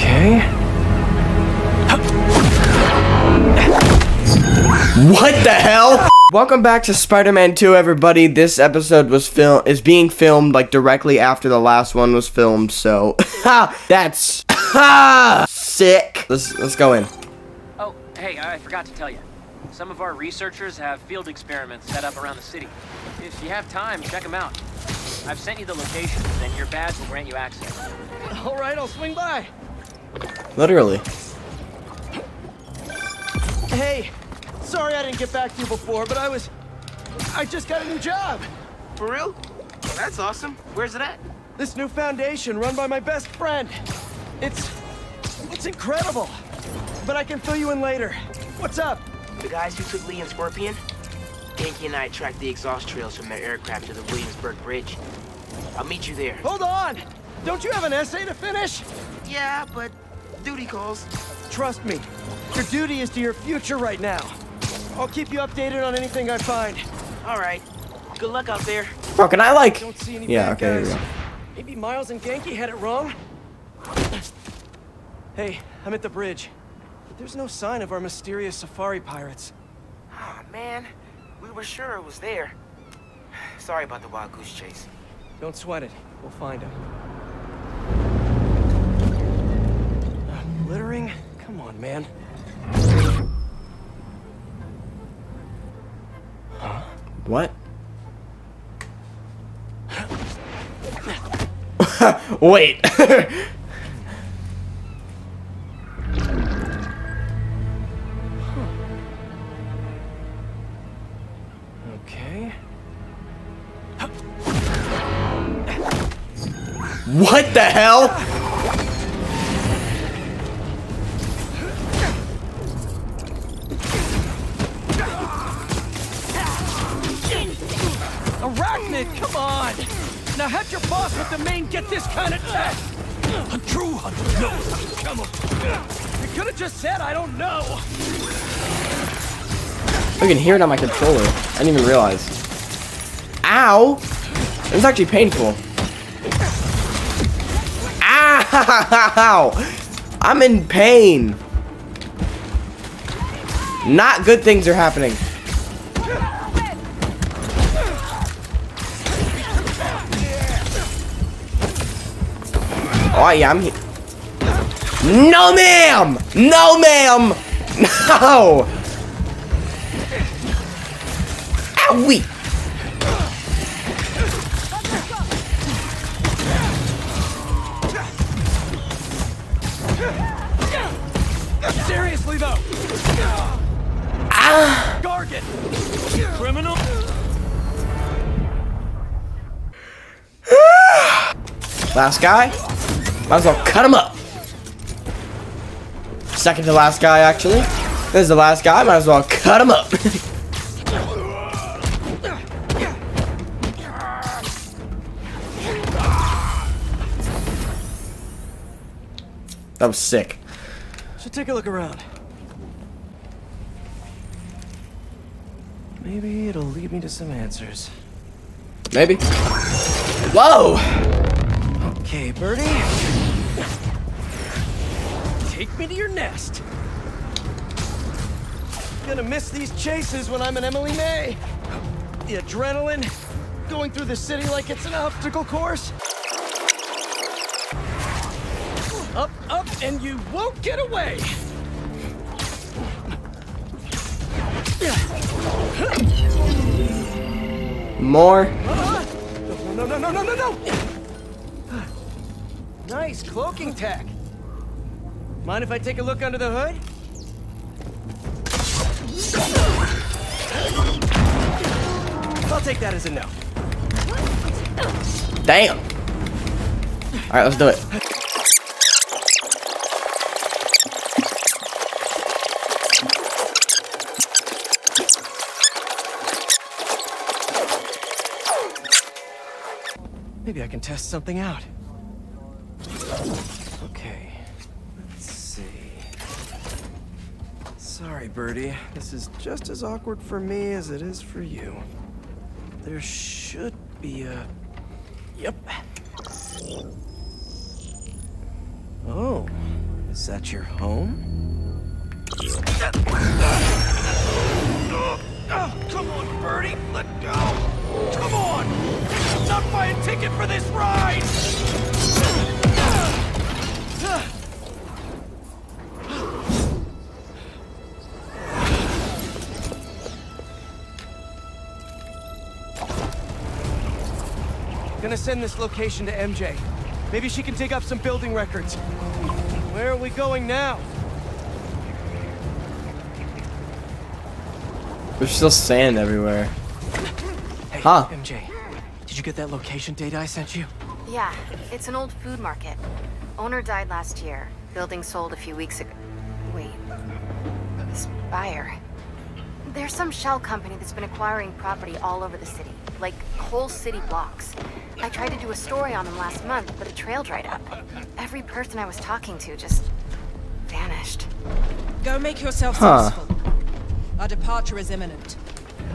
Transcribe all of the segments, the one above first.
Okay. What the hell? Welcome back to Spider-Man 2, everybody. This episode was film is being filmed like directly after the last one was filmed, so that's sick. Let's let's go in. Oh, hey, I forgot to tell you. Some of our researchers have field experiments set up around the city. If you have time, check them out. I've sent you the locations, and your badge will grant you access. All right, I'll swing by. Literally. Hey, sorry I didn't get back to you before, but I was... I just got a new job. For real? That's awesome. Where's it at? This new foundation run by my best friend. It's... It's incredible. But I can fill you in later. What's up? The guys who took Li and Scorpion? Ganke and I tracked the exhaust trails from their aircraft to the Williamsburg Bridge. I'll meet you there. Hold on! Don't you have an essay to finish? Yeah, but duty calls. Trust me, your duty is to your future right now. I'll keep you updated on anything I find. All right. Good luck out there. Bro, can I like Don't see any Yeah, bad okay, here we guys. go. Maybe Miles and Ganke had it wrong? Hey, I'm at the bridge. But there's no sign of our mysterious safari pirates. Oh, man. We were sure it was there. Sorry about the wild goose chase. Don't sweat it. We'll find them. Littering? Come on, man. what? Wait. Okay. what the hell? Arachnid, come on! Now have your boss with the main get this kind of tech! A true hunter knows how to come You could have just said I don't know! I can hear it on my controller. I didn't even realize. Ow! It's actually painful. Ow! I'm in pain. Not good things are happening. Oh yeah, I'm here. No, ma'am! No, ma'am! No! Owie! Seriously though! Ah! Gargan! Criminal! Last guy? Might as well cut him up. Second to last guy, actually. This is the last guy. Might as well cut him up. that was sick. Should take a look around. Maybe it'll lead me to some answers. Maybe. Whoa! Okay, Birdie. Take me to your nest. Gonna miss these chases when I'm an Emily May. The adrenaline, going through the city like it's an obstacle course. Up, up, and you won't get away. More. Uh-huh. No, no, no, no, no, no, no! Nice cloaking tech. Mind if I take a look under the hood? I'll take that as a no. Damn. Alright, let's do it. Maybe I can test something out. Okay, let's see. Sorry, Birdie. This is just as awkward for me as it is for you. There should be a... Yep. Oh, Is that your home? Gonna send this location to MJ. Maybe she can dig up some building records. Where are we going now? There's still sand everywhere. Hey, Huh. MJ, did you get that location data I sent you? Yeah, it's an old food market. Owner died last year. Building sold a few weeks ago. Wait. This buyer. There's some shell company that's been acquiring property all over the city. Like, whole city blocks. I tried to do a story on them last month, but the trail dried up. Every person I was talking to just... vanished. Go make yourself Huh. useful. Our departure is imminent.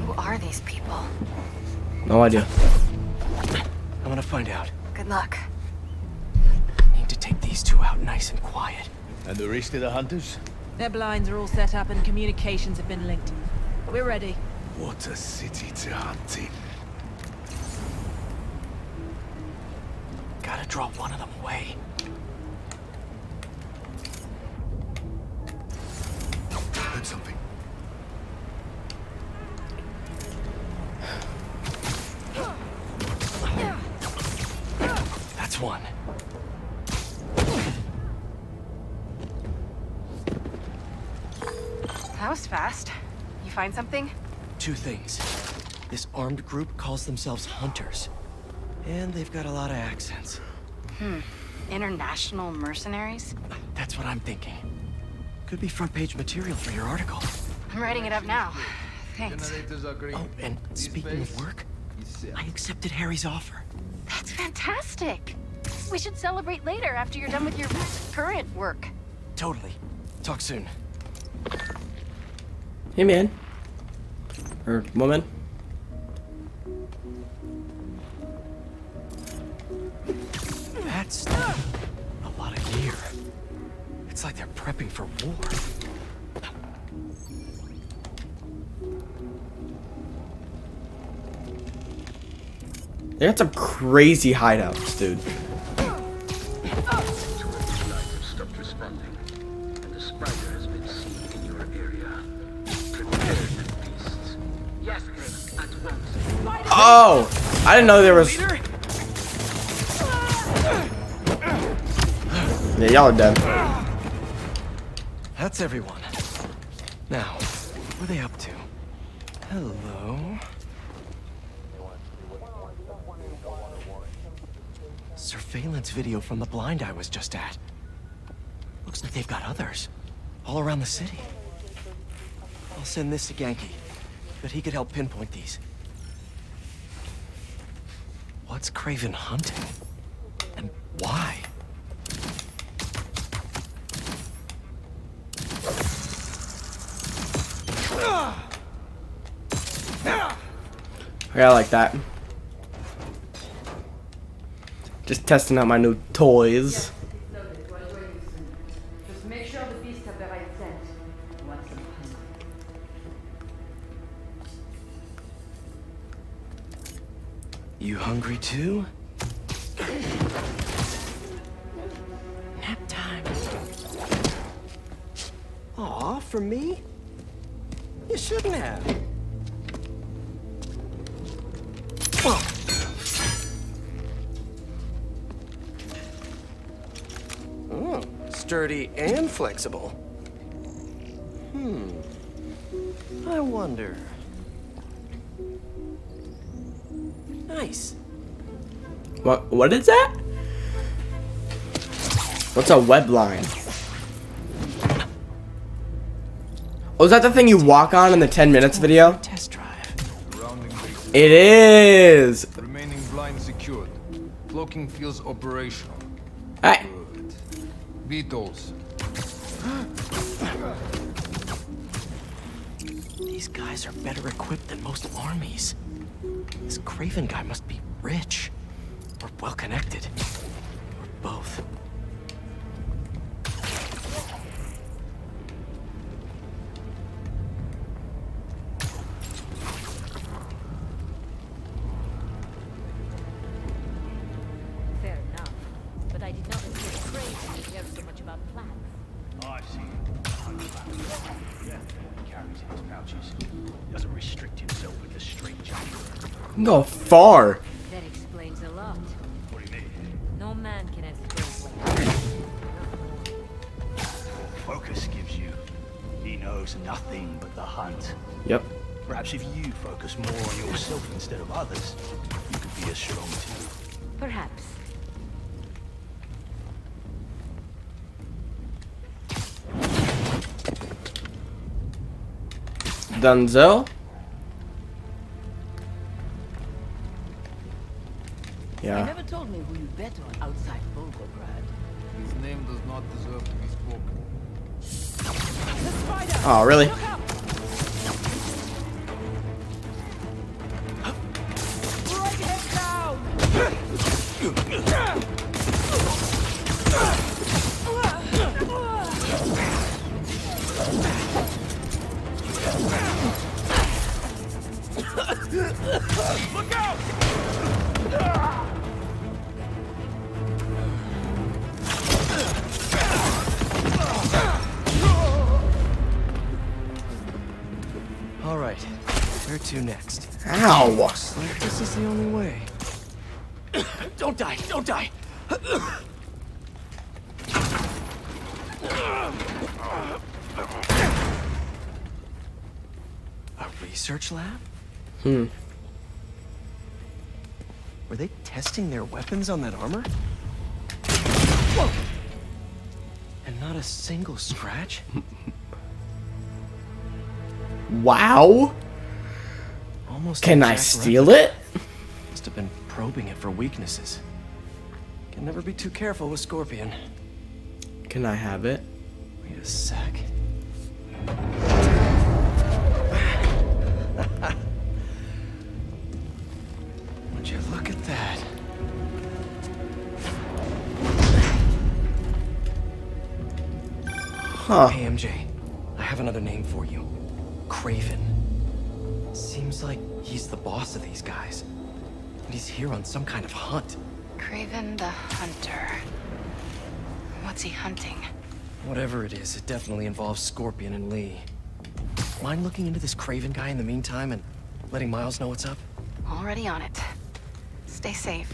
Who are these people? No idea. I'm gonna find out. Good luck. Need to take these two out nice and quiet. And the rest of the hunters? Their blinds are all set up and communications have been linked. We're ready. What a city to hunt in. Draw one of them away. Heard something. That's one. That was fast. You find something? Two things. This armed group calls themselves Hunters. And they've got a lot of accents. Hmm. International mercenaries? That's what I'm thinking. Could be front page material for your article. I'm writing it up now. Thanks. Generators are green. Oh, and speaking of work, I accepted Harry's offer. That's fantastic. We should celebrate later after you're done with your current work. Totally. Talk soon. Hey, man. Or woman. It's like they're prepping for war. They got some crazy hideouts, dude. Oh! I didn't know there was. Yeah, y'all are dead. That's everyone. Now, what are they up to? Hello? Surveillance video from the blind I was just at. Looks like they've got others. All around the city. I'll send this to Ganke. But he could help pinpoint these. What's Kraven hunting? And why? Yeah, I like that. Just testing out my new toys. Just make sure the beasts have the right scent. What's the point? You hungry too? Nap time. Aw, for me? You shouldn't have. Sturdy and flexible. Hmm. I wonder. Nice. What? What is that? What's a web line? Oh, is that the thing you walk on in the 10 minutes video? Test drive. It is. Remaining blind secured. Cloaking fields operational. Hey, Good. Beetles. These guys are better equipped than most armies. This Kraven guy must be rich. Or well connected. Or both. Far. That explains a lot. What do you mean? No man can escape what Focus gives you. He knows nothing but the hunt. Yep. Perhaps if you focus more on yourself instead of others, you could be as strong too. Perhaps. Dunzo. Oh, really? A research lab? Hmm. Were they testing their weapons on that armor? And not a single scratch? Wow. Almost Can I steal it? Must have been probing it for weaknesses. Can never be too careful with Scorpion. Can I have it? Wait a sec. Would you look at that? Huh. Hey, MJ. I have another name for you. Kraven. Seems like he's the boss of these guys. And he's here on some kind of hunt. Kraven the Hunter. What's he hunting? Whatever it is, it definitely involves Scorpion and Li. Mind looking into this Kraven guy in the meantime and letting Miles know what's up? Already on it. Stay safe.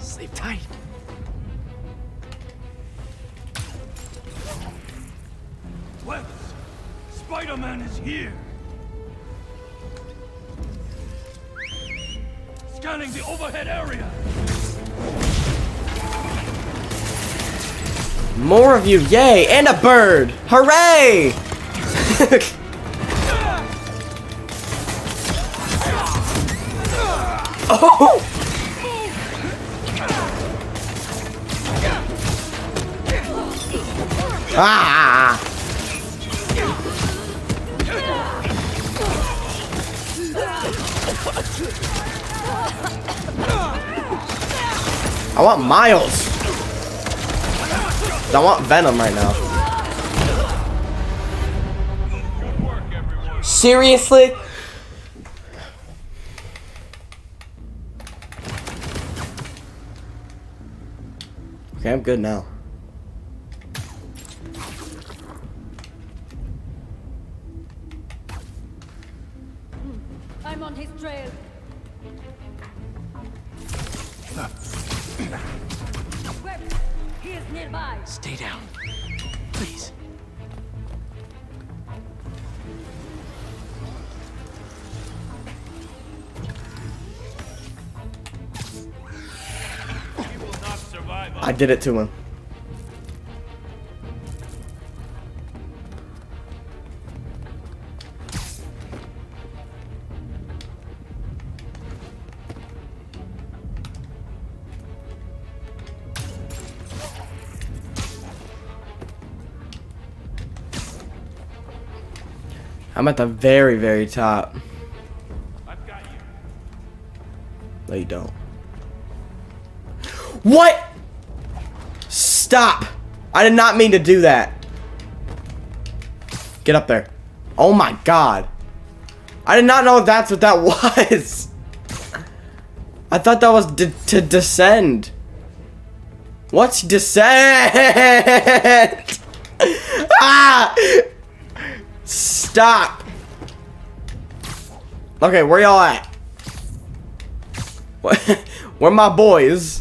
Sleep tight. Wes! Spider-Man is here! Scanning the overhead area! More of you, yay! And a bird! Hooray! oh! Ah! I want Miles. I want Venom right now. Seriously? Okay, I'm good now. I'm on his trail. Nearby. Stay down. Please. I did it to him. I'm at the very, very top. No, you don't. What? Stop! I did not mean to do that. Get up there. Oh my god. I did not know that's what that was. I thought that was to descend. What's descent? ah! Stop. Okay, where y'all at? What? Where my boys?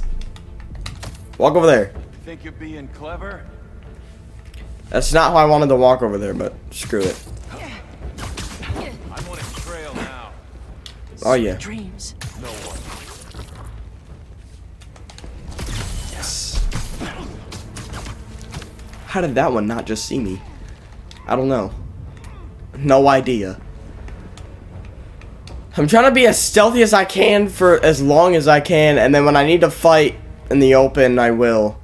Walk over there. Think you're being clever? That's not how I wanted to walk over there, but screw it. I'm on his trail now. Oh yeah. Dreams. No one. Yes. How did that one not just see me? I don't know. No idea. I'm trying to be as stealthy as I can for as long as I can, and then when I need to fight in the open, I will.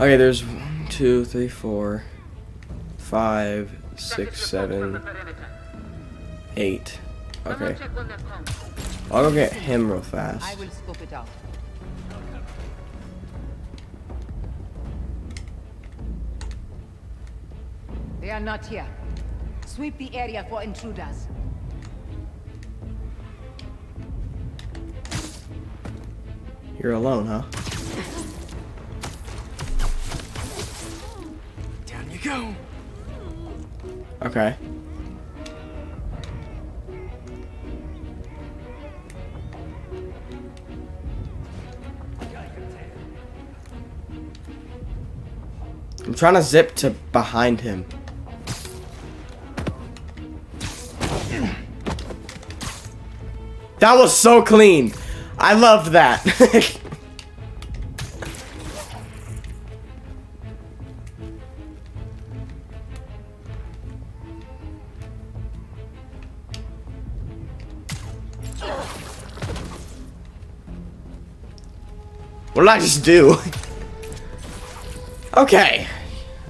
Okay, there's one, two, three, four, five, six, seven, eight. Okay. I'll go get him real fast. will scope it out. They are not here. Sweep the area for intruders. You're alone, huh? Okay. I'm trying to zip to behind him. That was so clean. I loved that. what I just do? okay.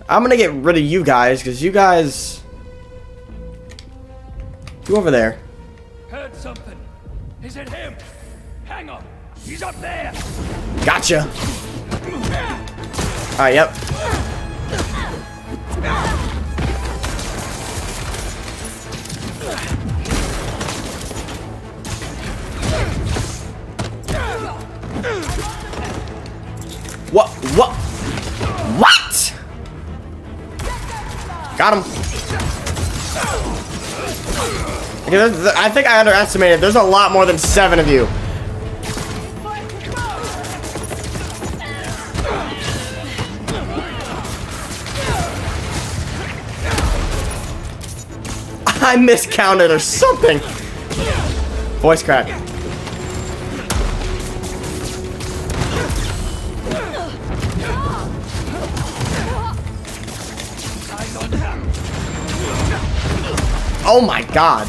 I'm gonna get rid of you guys, because you guys... You over there. Heard something. Is it him? Hang on. He's up there. Gotcha. Alright, yep. Got him. I think I underestimated. There's a lot more than seven of you. I miscounted or something. Voice crack. Oh my god.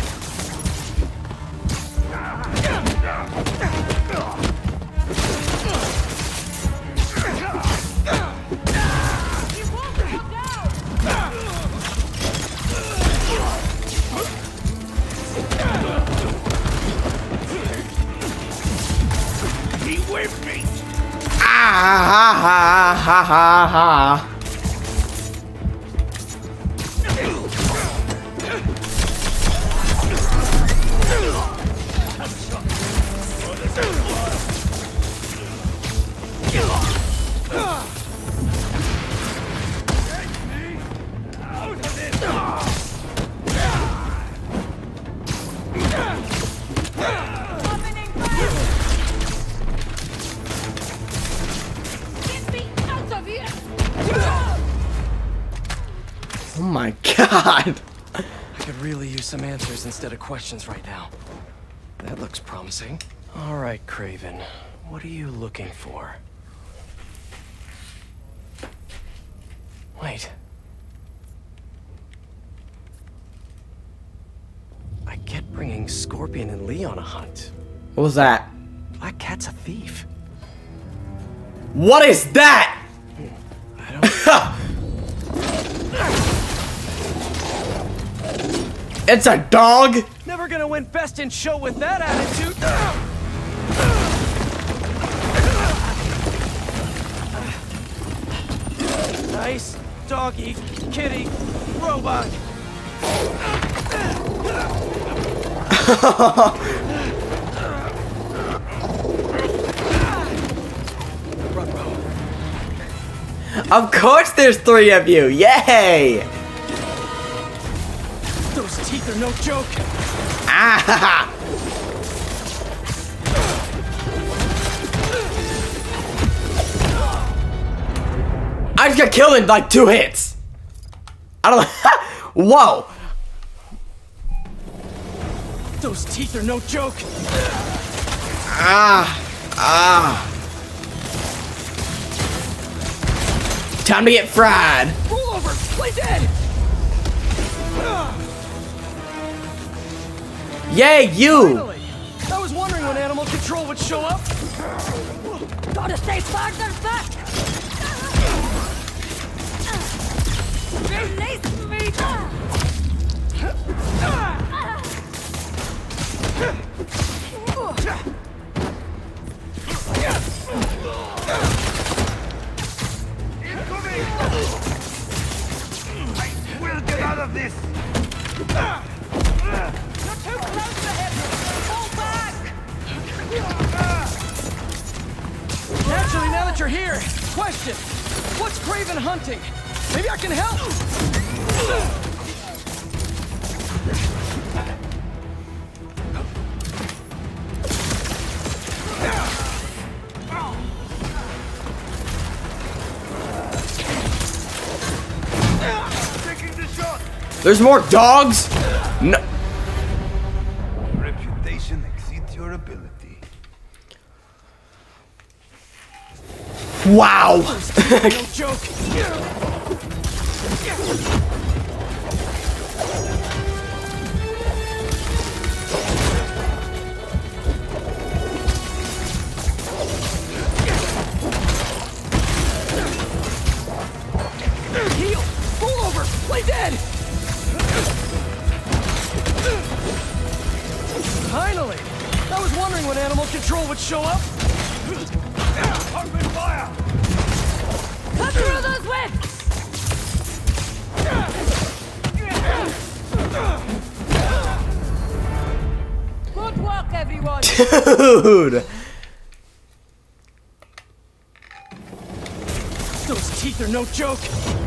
Ah ha ha ha ha ha. Use some answers instead of questions right now. That looks promising. All right, Kraven. What are you looking for? Wait. I get bringing Scorpion and Li on a hunt. What was that? Black Cat's a thief. What is that? It's a dog. Never gonna win best in show with that attitude. Nice doggy, kitty, robot. Of course there's three of you. Yay! Are no joke. Ah! I just got killed in like two hits. I don't Whoa! Those teeth are no joke. Ah! Ah! Time to get fried. Roll over, play dead. Yay, you! Finally. I was wondering when animal control would show up. Gotta stay farther back! There's more dogs? No. Reputation exceeds your ability. Wow. Dude. Those teeth are no joke.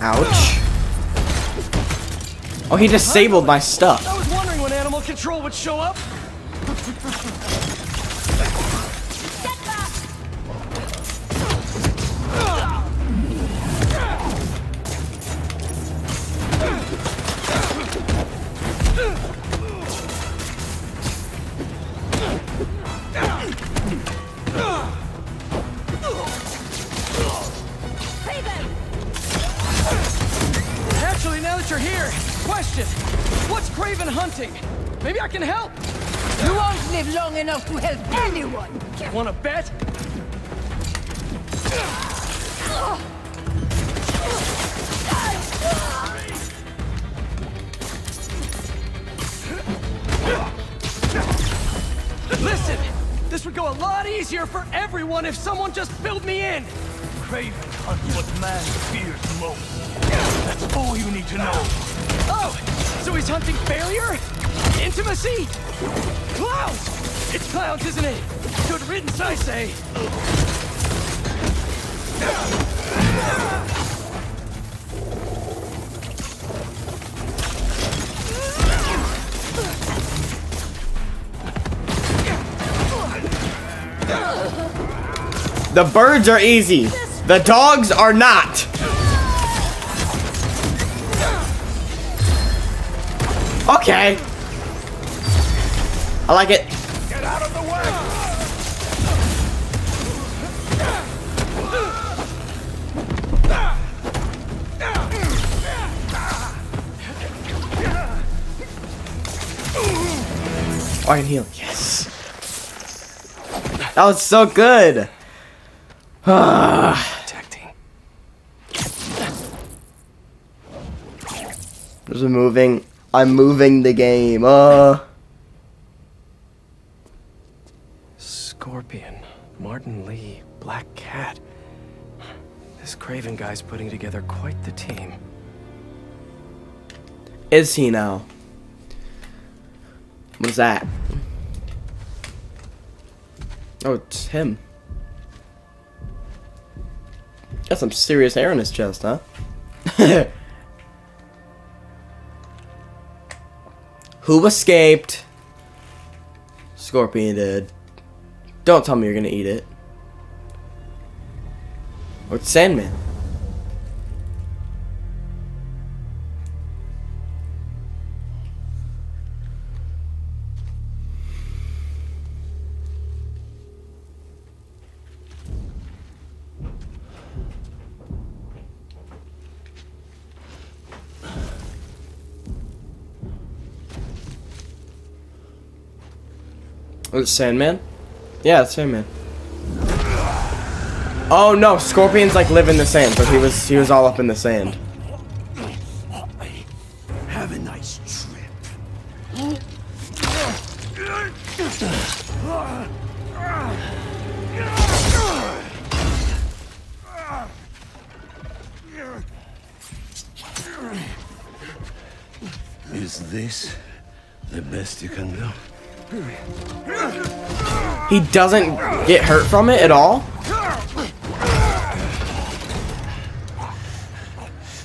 Ouch. Oh, he disabled my stuff. I was wondering when animal control would show up. To bet? Listen, this would go a lot easier for everyone if someone just filled me in. Kraven hunts what man fears most. That's all you need to know. Oh, so he's hunting failure? Intimacy? Clowns! It's clowns, isn't it? Good riddance, I say. The birds are easy. The dogs are not. Okay. I like it. I can heal. Yes. That was so good. Protecting. There's a moving. I'm moving the game. Uh. Scorpion, Martin Li, Black Cat. This Kraven guy's putting together quite the team. Is he now? What's that? Oh, it's him. Got some serious hair in his chest, huh? Who escaped? Scorpion did. Don't tell me you're gonna eat it. Or Sandman. Was it Sandman? Yeah, it's Sandman. Oh no, scorpions like live in the sand, but he was he was all up in the sand. Have a nice trip. Is this the best you can do? He doesn't get hurt from it at all?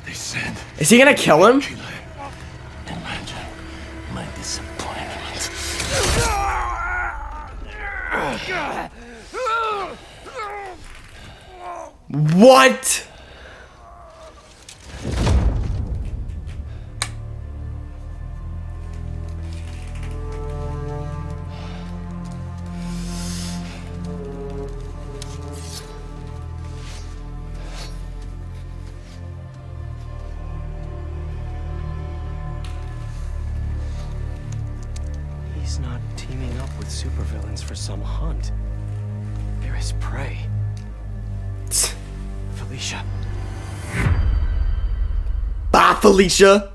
They said Is he gonna kill him? imagine my disappointment. What? He's not teaming up with supervillains for some hunt. They're his prey. Felicia. Bye, Felicia.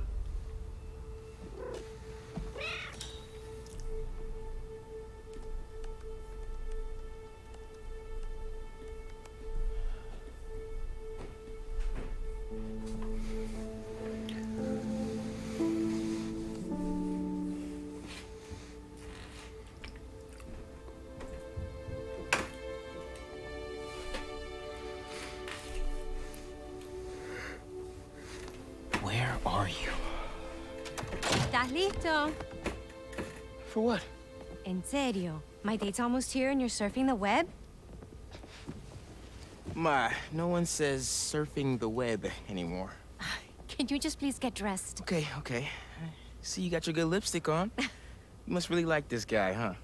Date's almost here and you're surfing the web? Ma, no one says surfing the web anymore. Can you just please get dressed? Okay, okay. See, you got your good lipstick on. You must really like this guy, huh?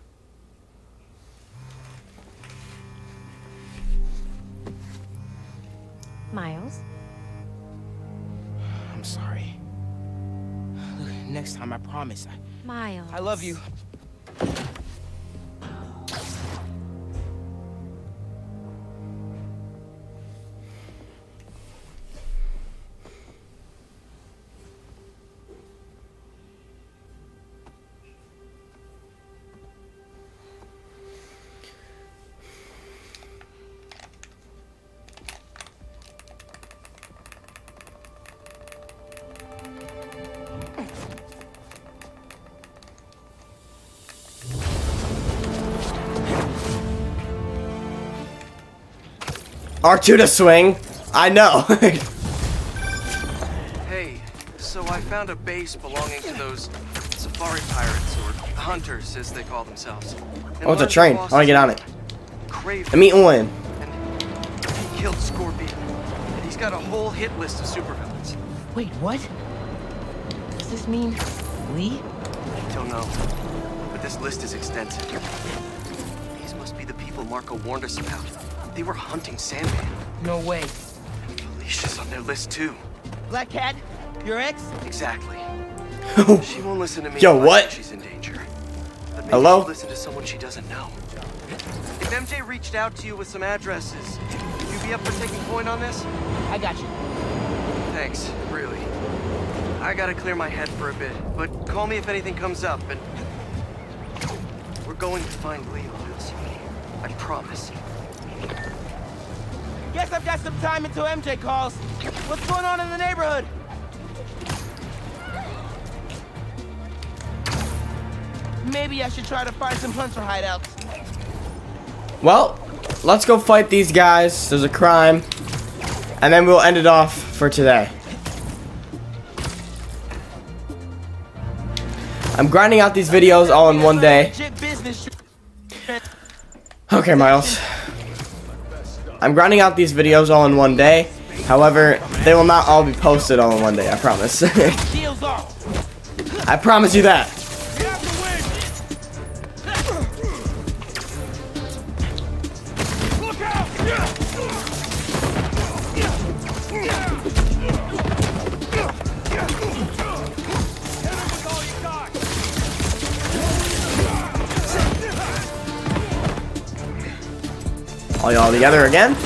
Miles? I'm sorry. Look, next time, I promise. I, Miles. I love you. R2 to swing. I know. Hey, so I found a base belonging to those safari pirates, or hunters, as they call themselves. And oh, it's a one of their train. I want to get on it. Kraven, I'm eating one. he killed Scorpion. And he's got a whole hit list of supervillains. Wait, what? Does this mean Li? I Don't know, but this list is extensive. These must be the people Marko warned us about. They were hunting Sandman. No way. Felicia's on their list too. Black Cat? Your ex? Exactly. she won't listen to me. Yo, what? She's in danger. The Maybe Hello? she'll Listen to someone she doesn't know. If MJ reached out to you with some addresses, would you be up for taking point on this? I got you. Thanks, really. I gotta clear my head for a bit, but call me if anything comes up, and... We're going to find Leo, Liz. I promise. Guess I've got some time until MJ calls. What's going on in the neighborhood? Maybe I should try to find some hunter hideouts. Well, let's go fight these guys. There's a crime. And then we'll end it off for today. I'm grinding out these videos all in one day. Okay, Miles. I'm grinding out these videos all in one day. However, they will not all be posted all in one day, I promise. I promise you that. All y'all together again?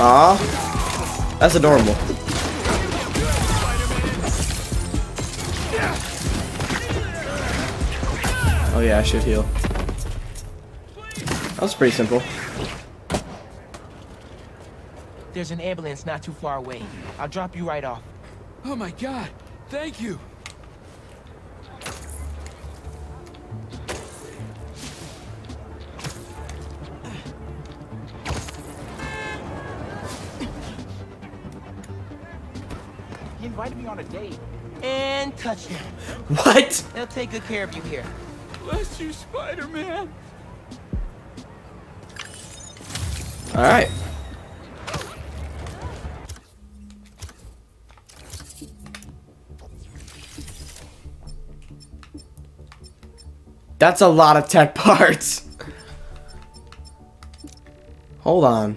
Aw. That's adorable. Oh yeah, I should heal. That was pretty simple. There's an ambulance not too far away. I'll drop you right off. Oh my god, thank you. Invited me on a date. And touchdown. What? They'll take good care of you here. Bless you, Spider-Man. Alright. That's a lot of tech parts. Hold on.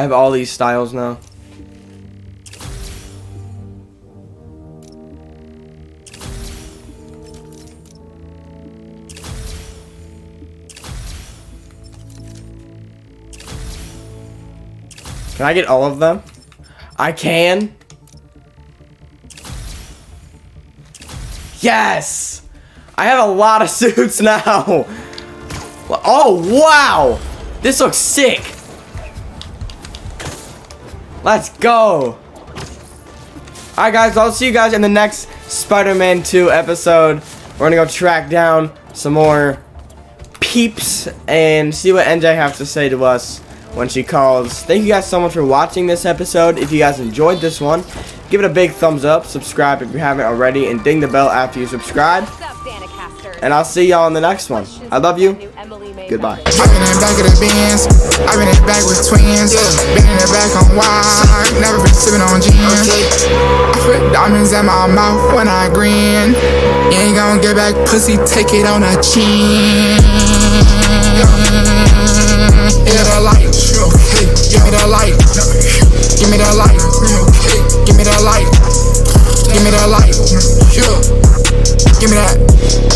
I have all these styles now. Can I get all of them? I can. Yes! I have a lot of suits now. Oh, wow! This looks sick. Let's go. Alright guys, I'll see you guys in the next Spider-Man 2 episode. We're gonna go track down some more peeps and see what MJ has to say to us when she calls. Thank you guys so much for watching this episode. If you guys enjoyed this one, give it a big thumbs up, subscribe if you haven't already, and ding the bell after you subscribe. And I'll see y'all in the next one. I love you. Goodbye. Been in the back of the Benz. I've been in the back with twins. Yeah. Been in the back on wine. Never been sipping on gin. Okay. I put diamonds in my mouth when I grin. You ain't gonna get back pussy. Take it on a chin. Give me the light. Okay. Give me the light. Give me the light. Okay. Give me the light. Give me the light. Yeah. Give me that.